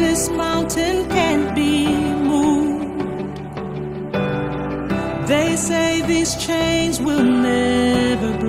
this mountain can't be moved. They say these chains will never